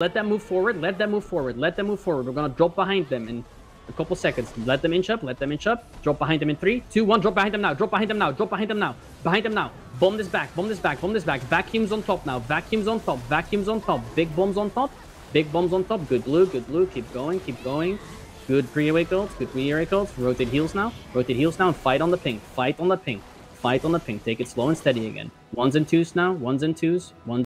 Let them move forward. Let them move forward. Let them move forward. We're gonna drop behind them in a couple seconds. Let them inch up. Let them inch up. Drop behind them in three, two, one. Drop behind them now. Drop behind them now. Drop behind them now. Behind them now. Bomb this back. Bomb this back. Bomb this back. Vacuums on top now. Vacuums on top. Vacuums on top. Big bombs on top. Big bombs on top. Good blue. Good blue. Keep going. Keep going. Good pre-awake. Good pre-awake Rotated Rotate heals now. Rotate heals now and fight on the ping. Fight on the ping. Fight on the ping. Take it slow and steady again. Ones and twos now. Ones and twos. Ones.